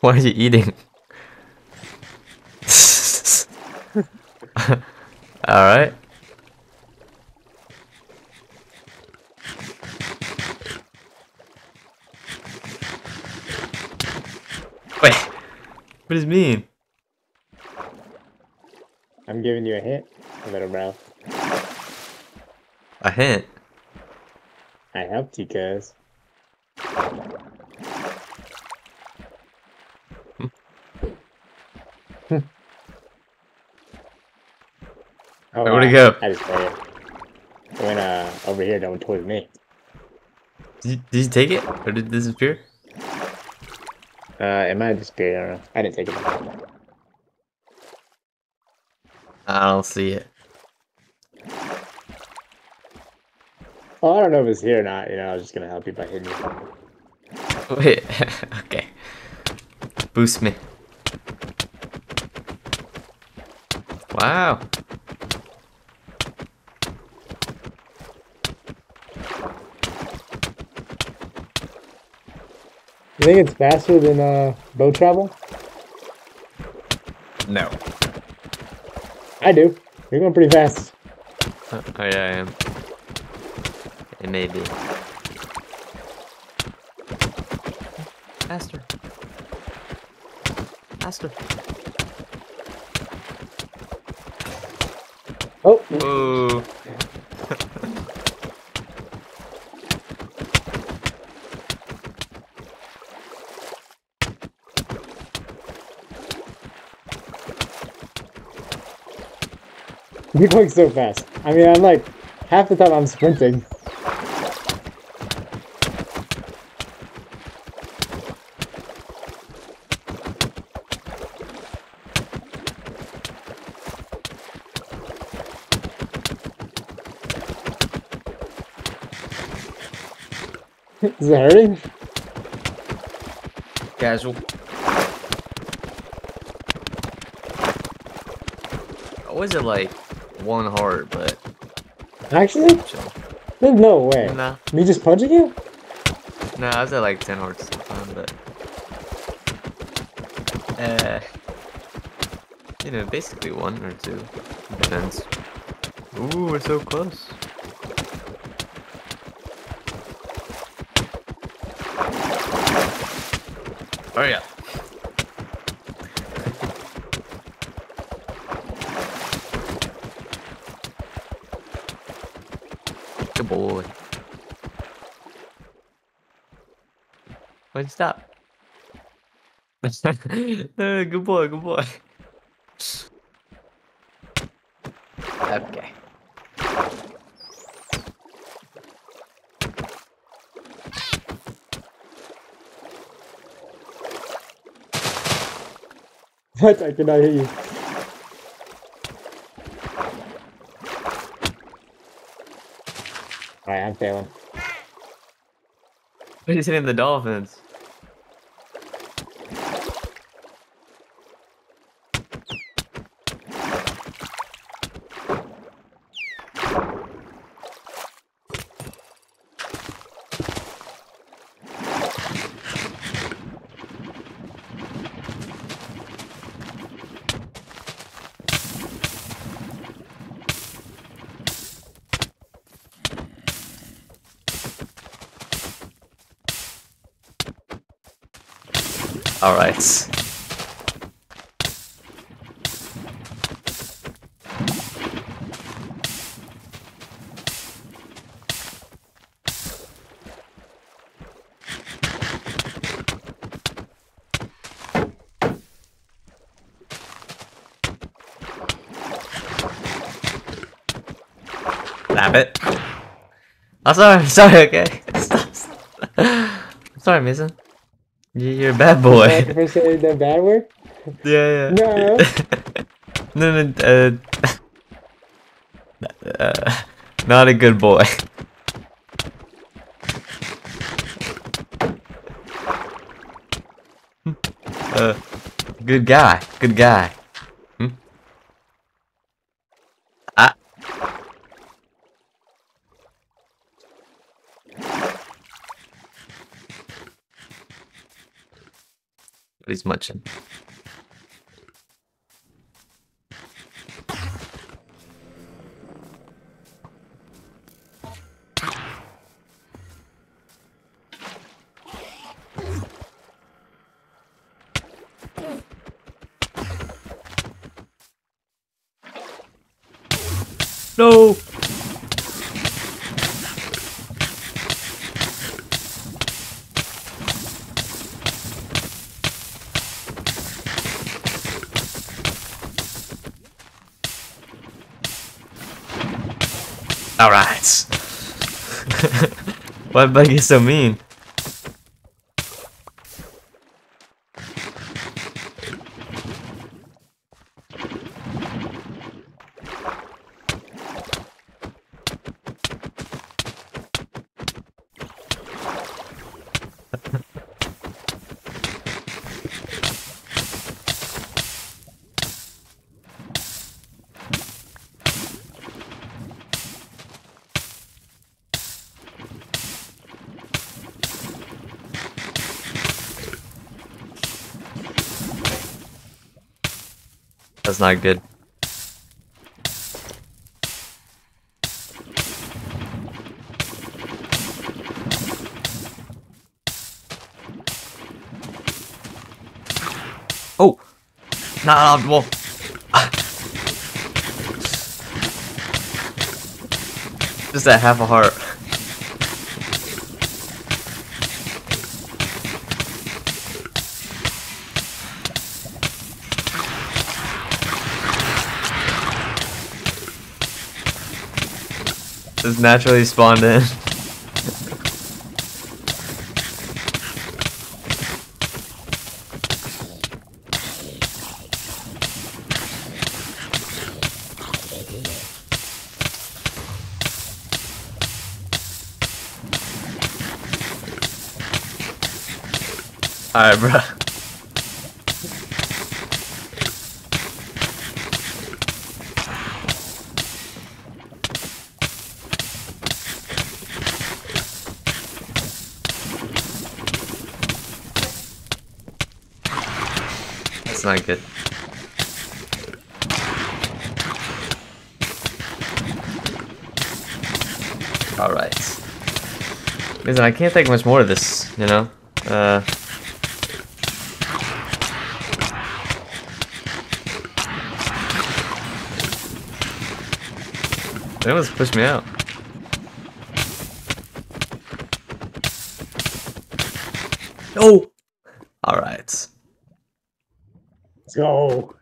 What are you eating? Alright. Wait. What does it mean? I'm giving you a hint, little bro. A hint. I helped you, cuz. Oh, Where'd wow. go? I just played it. It went uh, over here, don't towards me. Did you, did you take it? Or did it disappear? Uh, it might have disappeared, I don't know. I didn't take it. I don't see it. Well, I don't know if it's here or not, you know, I was just gonna help you by hitting you. Wait. okay. Boost me. Wow. You think it's faster than uh, boat travel? No. I do. You're going pretty fast. Oh yeah, I am. It may be. Faster. Faster. Oh, Whoa. you're going so fast. I mean, I'm like, half the time I'm sprinting. Is it hurting? Casual. Always at like one heart, but Actually, chill. there's no way. Nah, Me just punching you? nah, I was at like 10 hearts sometime, but. Uh. You know, basically one or two. Depends. Ooh, we're so close. Oh, Hurry up. Good boy. You stop? no, good boy, good boy. Okay. What? I cannot hear you. Alright, I'm failing. We're just hitting the dolphins. All right. Stop it. I'm sorry, I'm sorry, okay? Stop, stop. Sorry, Mason. You- You're a bad boy. For saying that bad word? Yeah, yeah. No. no, no, uh, uh, not a good boy. uh, good guy, good guy. He's munching. No! Alright. Why bug you so mean? That's not good. Oh! Not optimal. Just that half a heart. Just naturally spawned in. Alright, bruh. Not good. Alright. Listen, I can't take much more of this, you know? Uh... They almost pushed me out. No! Alright. Let's go.